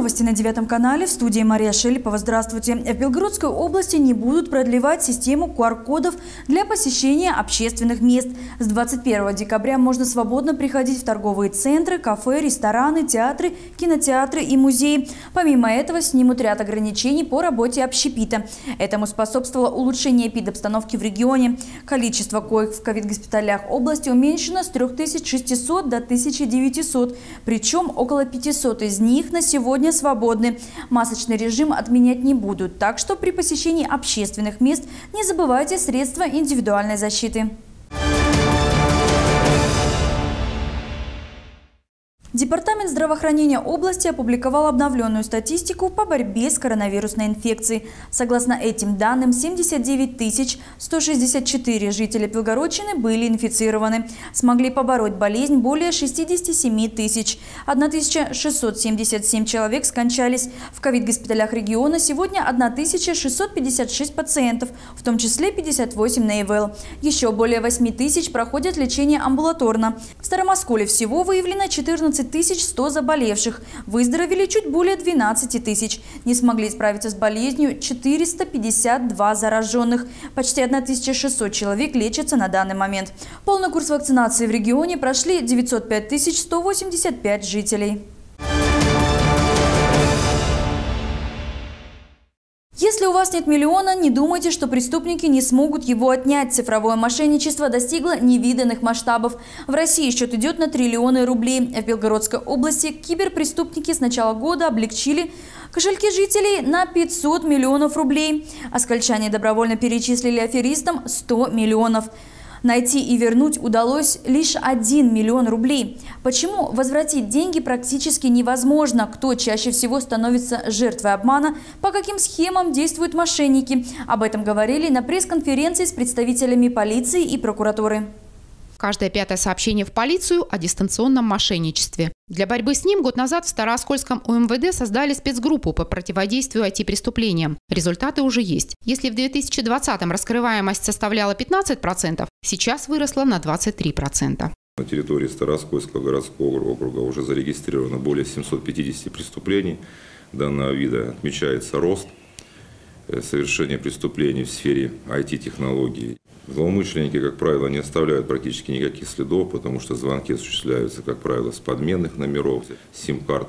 Новости на девятом канале. В студии Мария Шелепова. Здравствуйте. В Белгородской области не будут продлевать систему QR-кодов для посещения общественных мест. С 21 декабря можно свободно приходить в торговые центры, кафе, рестораны, театры, кинотеатры и музеи. Помимо этого снимут ряд ограничений по работе общепита. Этому способствовало улучшение эпидобстановки в регионе. Количество коек в ковид-госпиталях области уменьшено с 3600 до 1900. Причем около 500 из них на сегодня свободны. Масочный режим отменять не будут, так что при посещении общественных мест не забывайте средства индивидуальной защиты. Департамент здравоохранения области опубликовал обновленную статистику по борьбе с коронавирусной инфекцией. Согласно этим данным, 79 164 жителя Белгородчины были инфицированы. Смогли побороть болезнь более 67 тысяч. 1677 человек скончались. В ковид-госпиталях региона сегодня 1656 пациентов, в том числе 58 на ИВЛ. Еще более 8 тысяч проходят лечение амбулаторно. В Старомосколе всего выявлено 14 11 100 заболевших. Выздоровели чуть более 12 тысяч. Не смогли справиться с болезнью 452 зараженных. Почти 1600 человек лечатся на данный момент. Полный курс вакцинации в регионе прошли 905 185 жителей. Вас нет миллиона, не думайте, что преступники не смогут его отнять. Цифровое мошенничество достигло невиданных масштабов. В России счет идет на триллионы рублей. В Белгородской области киберпреступники с начала года облегчили кошельки жителей на 500 миллионов рублей. Оскольчане добровольно перечислили аферистам 100 миллионов. Найти и вернуть удалось лишь 1 миллион рублей. Почему возвратить деньги практически невозможно? Кто чаще всего становится жертвой обмана? По каким схемам действуют мошенники? Об этом говорили на пресс-конференции с представителями полиции и прокуратуры. Каждое пятое сообщение в полицию о дистанционном мошенничестве. Для борьбы с ним год назад в Старооскольском УМВД создали спецгруппу по противодействию IT-преступлениям. Результаты уже есть. Если в 2020-м раскрываемость составляла 15%, сейчас выросла на 23%. На территории Старооскольского городского округа уже зарегистрировано более 750 преступлений данного вида. Отмечается рост э, совершения преступлений в сфере IT-технологий. Злоумышленники, как правило, не оставляют практически никаких следов, потому что звонки осуществляются, как правило, с подменных номеров, сим-карт,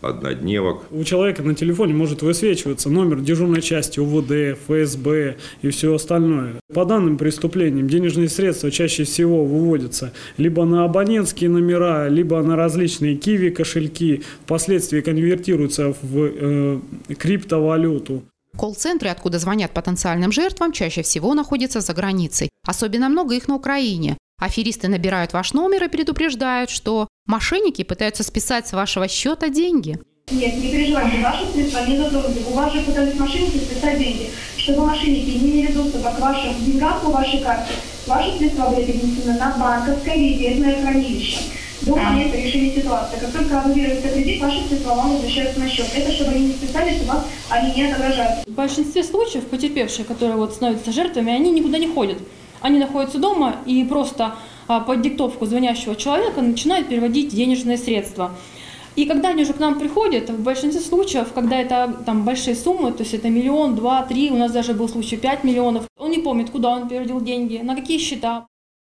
однодневок. У человека на телефоне может высвечиваться номер дежурной части УВД, ФСБ и все остальное. По данным преступлениям денежные средства чаще всего выводятся либо на абонентские номера, либо на различные киви кошельки, впоследствии конвертируются в э, криптовалюту. Колл-центры, откуда звонят потенциальным жертвам, чаще всего находятся за границей. Особенно много их на Украине. Аферисты набирают ваш номер и предупреждают, что мошенники пытаются списать с вашего счета деньги. Нет, не переживайте, ваши средства не затронуты. У вас же пытались мошенники списать деньги. Чтобы мошенники не имели доступа к вашим деньгам по вашей карте, ваши средства были перенесены на банковское резервное хранилище до момента решения ситуации. Как только аннулируется кредит, ваши средства вам возвращаются на счет. Это чтобы они не списались, у вас они не отображаются. В большинстве случаев потерпевшие, которые вот становятся жертвами, они никуда не ходят. Они находятся дома и просто а, под диктовку звонящего человека начинают переводить денежные средства. И когда они уже к нам приходят, в большинстве случаев, когда это там большие суммы, то есть это миллион, два, три, у нас даже был случай пять миллионов, он не помнит, куда он переводил деньги, на какие счета.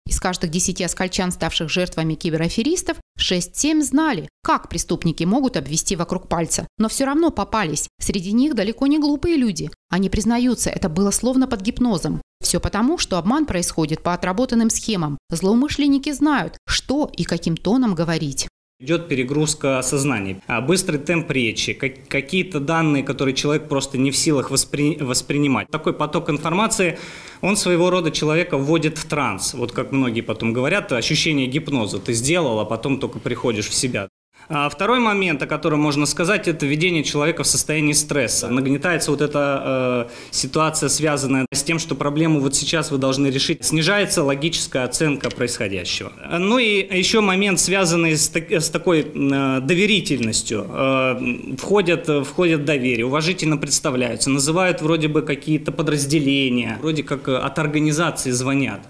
Из каждых десяти оскольчан, ставших жертвами кибераферистов, 6-7 знали, как преступники могут обвести вокруг пальца. Но все равно попались. Среди них далеко не глупые люди. Они признаются, это было словно под гипнозом. Все потому, что обман происходит по отработанным схемам. Злоумышленники знают, что и каким тоном говорить. Идет перегрузка сознания, а быстрый темп речи, какие-то данные, которые человек просто не в силах воспри... воспринимать. Такой поток информации, он своего рода человека вводит в транс. Вот как многие потом говорят, ощущение гипноза. Ты сделал, а потом только приходишь в себя. А второй момент, о котором можно сказать, это введение человека в состоянии стресса. Нагнетается вот эта э, ситуация, связанная с тем, что проблему вот сейчас вы должны решить. Снижается логическая оценка происходящего. Ну и еще момент, связанный с, с такой э, доверительностью. Э, входят, входят в доверие, уважительно представляются, называют вроде бы какие-то подразделения, вроде как от организации звонят.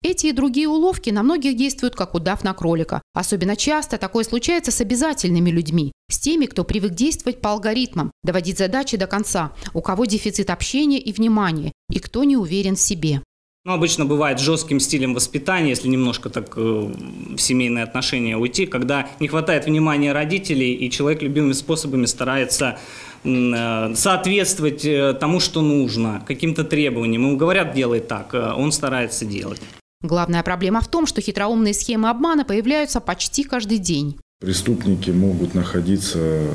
Эти и другие уловки на многих действуют как удав на кролика. Особенно часто такое случается с обязательными людьми, с теми, кто привык действовать по алгоритмам, доводить задачи до конца, у кого дефицит общения и внимания, и кто не уверен в себе. Ну, обычно бывает жестким стилем воспитания, если немножко так э, в семейные отношения уйти, когда не хватает внимания родителей, и человек любимыми способами старается э, соответствовать э, тому, что нужно, каким-то требованиям. Ему говорят, делай так, э, он старается делать. Главная проблема в том, что хитроумные схемы обмана появляются почти каждый день. Преступники могут находиться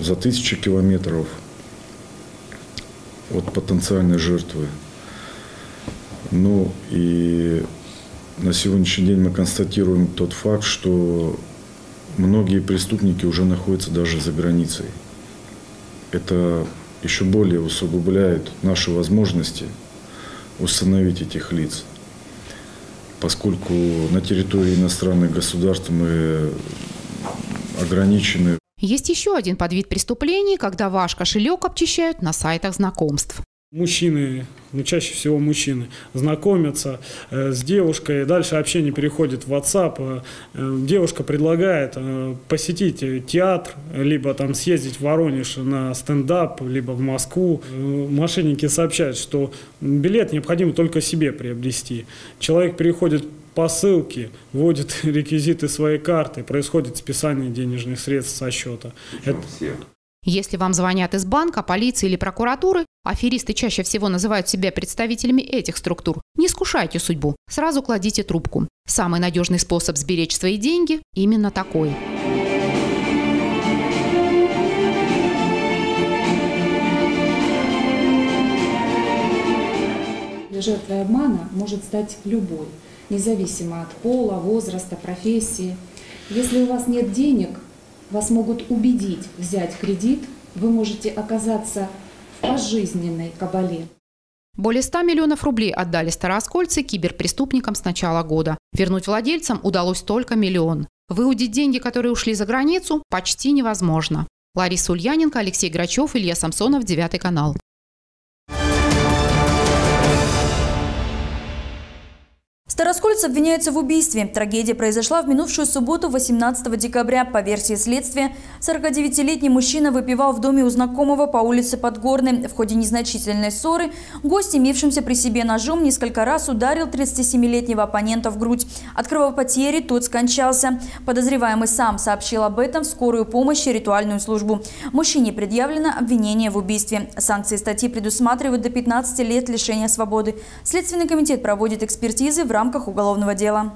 за тысячи километров от потенциальной жертвы. Ну и на сегодняшний день мы констатируем тот факт, что многие преступники уже находятся даже за границей. Это еще более усугубляет наши возможности установить этих лиц поскольку на территории иностранных государств мы ограничены. Есть еще один подвид преступлений, когда ваш кошелек обчищают на сайтах знакомств. Мужчины, ну чаще всего мужчины, знакомятся э, с девушкой, дальше общение переходит в WhatsApp. Э, девушка предлагает э, посетить театр, либо там съездить в Воронеж на стендап, либо в Москву. Э, мошенники сообщают, что билет необходимо только себе приобрести. Человек переходит по ссылке, вводит реквизиты своей карты, происходит списание денежных средств со счета. Причем все. Если вам звонят из банка, полиции или прокуратуры, аферисты чаще всего называют себя представителями этих структур, не искушайте судьбу, сразу кладите трубку. Самый надежный способ сберечь свои деньги именно такой. Жертвой обмана может стать любой, независимо от пола, возраста, профессии. Если у вас нет денег, вас могут убедить взять кредит, вы можете оказаться в пожизненной кабале. Более 100 миллионов рублей отдали старооскольцы киберпреступникам с начала года. Вернуть владельцам удалось только миллион. Выудить деньги, которые ушли за границу, почти невозможно. Лариса Ульяненко, Алексей Грачев, Илья Самсонов, Девятый канал. Староскольцы обвиняются в убийстве. Трагедия произошла в минувшую субботу, 18 декабря. По версии следствия, 49-летний мужчина выпивал в доме у знакомого по улице Подгорной. В ходе незначительной ссоры гость, имевшимся при себе ножом, несколько раз ударил 37-летнего оппонента в грудь. От кровопотери тот скончался. Подозреваемый сам сообщил об этом в скорую помощь и ритуальную службу. Мужчине предъявлено обвинение в убийстве. Санкции статьи предусматривают до 15 лет лишения свободы. Следственный комитет проводит экспертизы в рамках уголовного дела.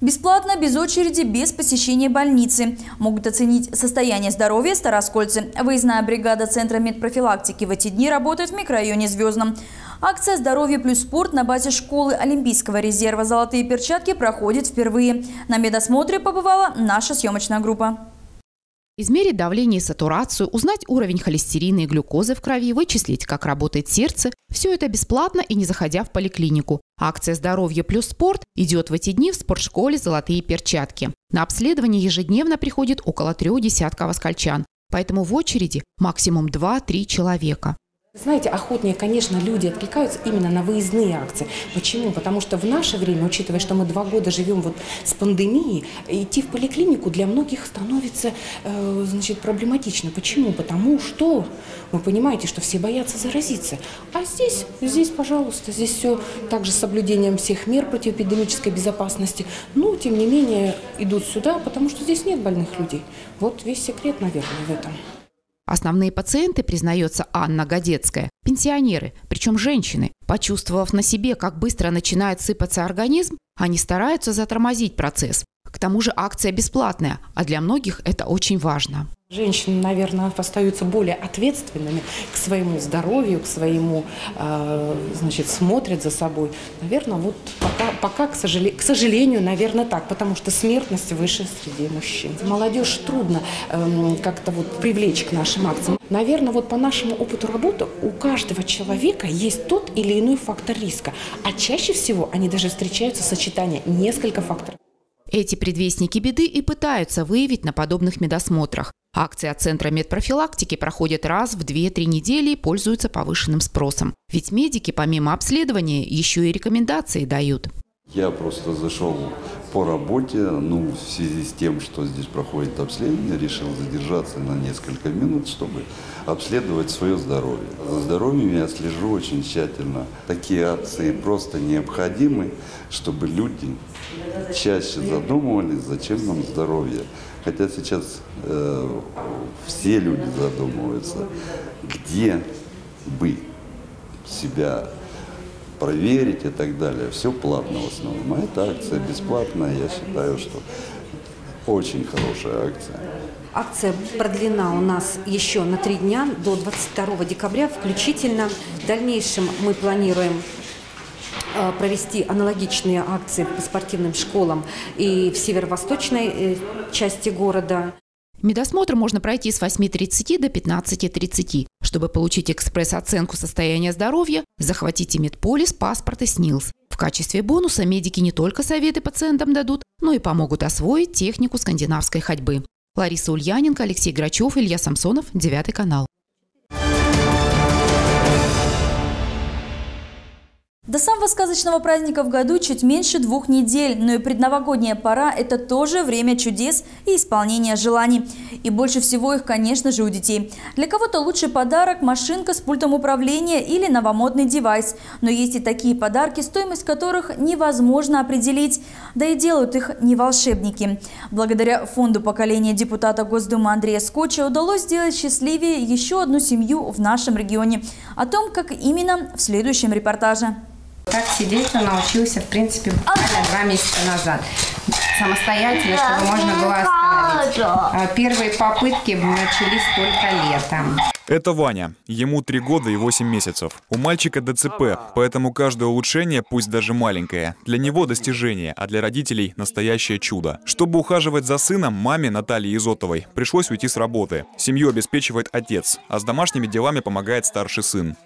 Бесплатно, без очереди, без посещения больницы. Могут оценить состояние здоровья староскольцы. Выездная бригада Центра медпрофилактики в эти дни работает в микрорайоне Звездном. Акция «Здоровье плюс спорт» на базе школы Олимпийского резерва «Золотые перчатки» проходит впервые. На медосмотре побывала наша съемочная группа. Измерить давление и сатурацию, узнать уровень холестерина и глюкозы в крови, вычислить, как работает сердце – все это бесплатно и не заходя в поликлинику. Акция «Здоровье плюс спорт» идет в эти дни в спортшколе «Золотые перчатки». На обследование ежедневно приходит около трех десятков оскольчан. Поэтому в очереди максимум 2-3 человека. Знаете, охотнее, конечно, люди откликаются именно на выездные акции. Почему? Потому что в наше время, учитывая, что мы два года живем вот с пандемией, идти в поликлинику для многих становится э, значит, проблематично. Почему? Потому что вы понимаете, что все боятся заразиться. А здесь, здесь, пожалуйста, здесь все также с соблюдением всех мер противоэпидемической безопасности. Но, тем не менее, идут сюда, потому что здесь нет больных людей. Вот весь секрет, наверное, в этом. Основные пациенты, признается Анна Годецкая, пенсионеры, причем женщины. Почувствовав на себе, как быстро начинает сыпаться организм, они стараются затормозить процесс. К тому же акция бесплатная, а для многих это очень важно. Женщины, наверное, остаются более ответственными к своему здоровью, к своему, э, значит, смотрят за собой. Наверное, вот пока, пока к, сожалению, к сожалению, наверное, так, потому что смертность выше среди мужчин. Молодежь трудно э, как-то вот привлечь к нашим акциям. Наверное, вот по нашему опыту работы у каждого человека есть тот или иной фактор риска, а чаще всего они даже встречаются сочетание несколько факторов. Эти предвестники беды и пытаются выявить на подобных медосмотрах. Акции от Центра медпрофилактики проходят раз в 2-3 недели и пользуются повышенным спросом. Ведь медики помимо обследования еще и рекомендации дают. Я просто зашел по работе, ну, в связи с тем, что здесь проходит обследование, решил задержаться на несколько минут, чтобы обследовать свое здоровье. За здоровьем я слежу очень тщательно. Такие акции просто необходимы, чтобы люди чаще задумывались, зачем нам здоровье. Хотя сейчас э, все люди задумываются, где бы себя проверить и так далее. Все платно в основном. А эта акция бесплатная, я считаю, что очень хорошая акция. Акция продлена у нас еще на три дня, до 22 декабря включительно. В дальнейшем мы планируем э, провести аналогичные акции по спортивным школам и в северо-восточной э, части города. Медосмотр можно пройти с 8.30 до 15.30. Чтобы получить экспресс-оценку состояния здоровья, захватите медполис, паспорт и СНИЛС. В качестве бонуса медики не только советы пациентам дадут, но и помогут освоить технику скандинавской ходьбы. Лариса Ульяненко, Алексей Грачев, Илья Самсонов, Девятый канал. До самого сказочного праздника в году чуть меньше двух недель, но и предновогодняя пора – это тоже время чудес и исполнения желаний. И больше всего их, конечно же, у детей. Для кого-то лучший подарок – машинка с пультом управления или новомодный девайс. Но есть и такие подарки, стоимость которых невозможно определить. Да и делают их не волшебники. Благодаря фонду поколения депутата Госдумы Андрея Скотча удалось сделать счастливее еще одну семью в нашем регионе. О том, как именно, в следующем репортаже. Как сидеть он научился, в принципе, буквально два месяца назад. Самостоятельно, чтобы можно было остановить. А первые попытки начались только летом. Это Ваня. Ему 3 года и 8 месяцев. У мальчика ДЦП, поэтому каждое улучшение, пусть даже маленькое, для него достижение, а для родителей настоящее чудо. Чтобы ухаживать за сыном, маме Наталье Изотовой пришлось уйти с работы. Семью обеспечивает отец, а с домашними делами помогает старший сын.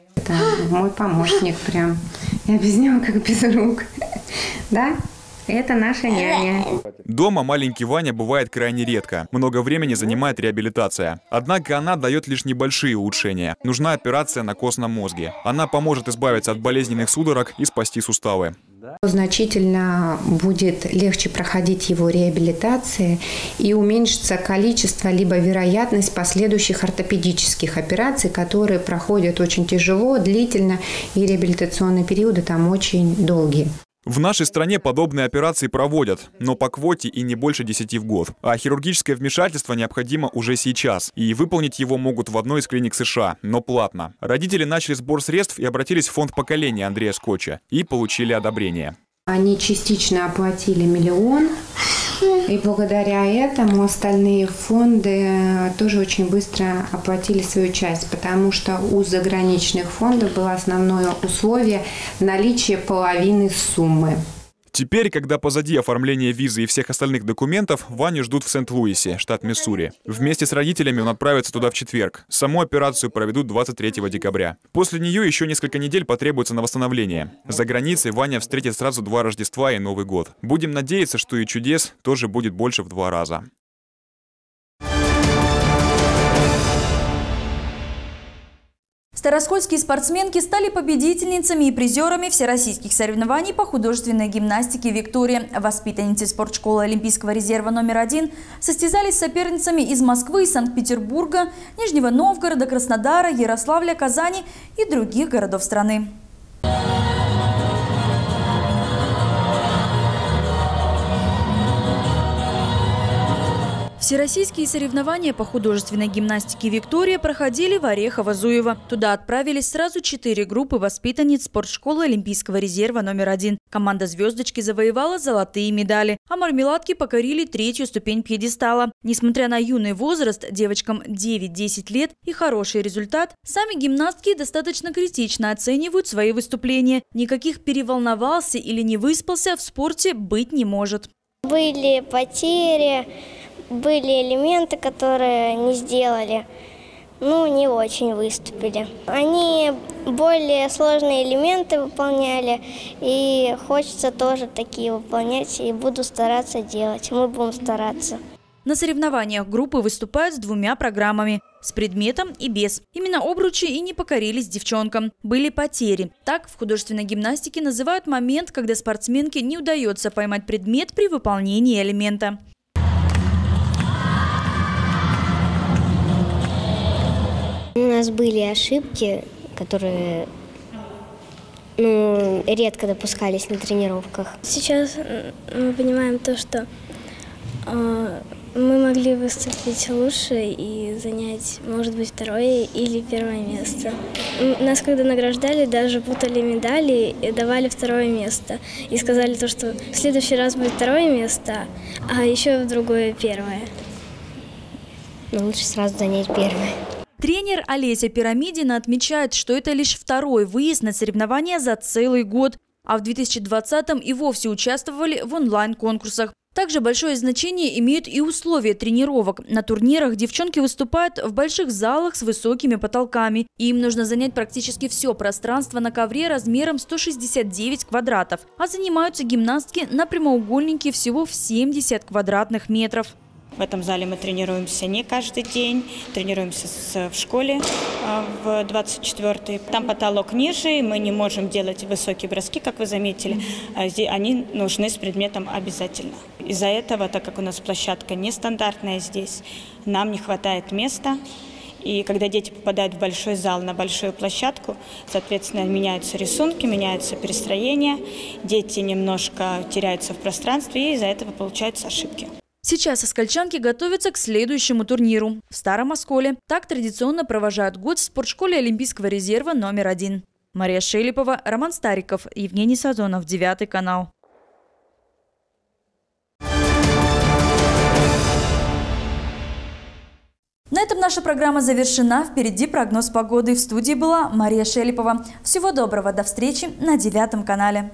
Мой помощник прям. Я без него как без рук. Да? Это наша няня. Дома маленький Ваня бывает крайне редко. Много времени занимает реабилитация. Однако она дает лишь небольшие улучшения. Нужна операция на костном мозге. Она поможет избавиться от болезненных судорог и спасти суставы. Значительно будет легче проходить его реабилитация и уменьшится количество либо вероятность последующих ортопедических операций, которые проходят очень тяжело, длительно и реабилитационные периоды там очень долгие. В нашей стране подобные операции проводят, но по квоте и не больше 10 в год. А хирургическое вмешательство необходимо уже сейчас. И выполнить его могут в одной из клиник США, но платно. Родители начали сбор средств и обратились в фонд поколения Андрея Скотча и получили одобрение. Они частично оплатили миллион, и благодаря этому остальные фонды тоже очень быстро оплатили свою часть, потому что у заграничных фондов было основное условие наличие половины суммы. Теперь, когда позади оформление визы и всех остальных документов, Ваню ждут в Сент-Луисе, штат Миссури. Вместе с родителями он отправится туда в четверг. Саму операцию проведут 23 декабря. После нее еще несколько недель потребуется на восстановление. За границей Ваня встретит сразу два Рождества и Новый год. Будем надеяться, что и чудес тоже будет больше в два раза. Староскольские спортсменки стали победительницами и призерами всероссийских соревнований по художественной гимнастике «Виктория». Воспитанницы спортшколы Олимпийского резерва номер один состязались с соперницами из Москвы Санкт-Петербурга, Нижнего Новгорода, Краснодара, Ярославля, Казани и других городов страны. Всероссийские соревнования по художественной гимнастике «Виктория» проходили в Орехово-Зуево. Туда отправились сразу четыре группы воспитанниц спортшколы Олимпийского резерва номер один. Команда «Звездочки» завоевала золотые медали, а мармеладки покорили третью ступень пьедестала. Несмотря на юный возраст, девочкам 9-10 лет и хороший результат, сами гимнастки достаточно критично оценивают свои выступления. Никаких переволновался или не выспался в спорте быть не может. Были потери, были элементы, которые не сделали, ну, не очень выступили. Они более сложные элементы выполняли, и хочется тоже такие выполнять, и буду стараться делать. Мы будем стараться. На соревнованиях группы выступают с двумя программами – с предметом и без. Именно обручи и не покорились девчонкам. Были потери. Так в художественной гимнастике называют момент, когда спортсменке не удается поймать предмет при выполнении элемента. У нас были ошибки, которые ну, редко допускались на тренировках. Сейчас мы понимаем то, что э, мы могли выступить лучше и занять, может быть, второе или первое место. Нас, когда награждали, даже путали медали и давали второе место. И сказали то, что в следующий раз будет второе место, а еще в другое первое. Но лучше сразу занять первое. Тренер Олеся Пирамидина отмечает, что это лишь второй выезд на соревнования за целый год, а в 2020-м и вовсе участвовали в онлайн-конкурсах. Также большое значение имеют и условия тренировок. На турнирах девчонки выступают в больших залах с высокими потолками. И им нужно занять практически все пространство на ковре размером 169 квадратов. А занимаются гимнастки на прямоугольнике всего в 70 квадратных метров. В этом зале мы тренируемся не каждый день, тренируемся с, в школе э, в 24-й. Там потолок ниже, и мы не можем делать высокие броски, как вы заметили. А они нужны с предметом обязательно. Из-за этого, так как у нас площадка нестандартная здесь, нам не хватает места. И когда дети попадают в большой зал, на большую площадку, соответственно, меняются рисунки, меняются перестроения, дети немножко теряются в пространстве, и из-за этого получаются ошибки. Сейчас оскольчанки готовятся к следующему турниру в Старом Осколе. Так традиционно провожают год в спортшколе Олимпийского резерва номер один. Мария Шелепова, Роман Стариков, Евгений Сазонов, Девятый канал. На этом наша программа завершена. Впереди прогноз погоды. В студии была Мария Шелепова. Всего доброго. До встречи на Девятом канале.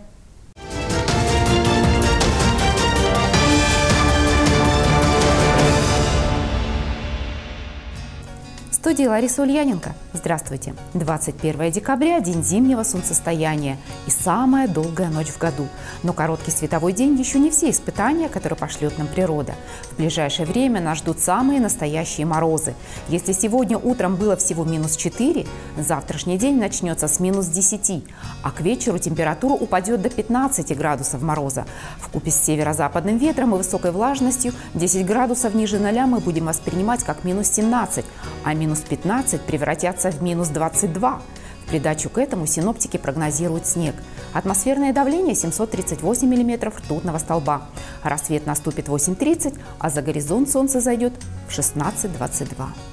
Студии Лариса Ульяненко. Здравствуйте. 21 декабря – день зимнего солнцестояния и самая долгая ночь в году. Но короткий световой день еще не все испытания, которые пошлет нам природа. В ближайшее время нас ждут самые настоящие морозы. Если сегодня утром было всего минус 4, завтрашний день начнется с минус 10, а к вечеру температура упадет до 15 градусов мороза. В купе с северо-западным ветром и высокой влажностью 10 градусов ниже 0 мы будем воспринимать как минус 17, а минус минус 15 превратятся в минус 22. В придачу к этому синоптики прогнозируют снег. Атмосферное давление 738 мм ртутного столба. Рассвет наступит 8.30, а за горизонт солнце зайдет в 16.22.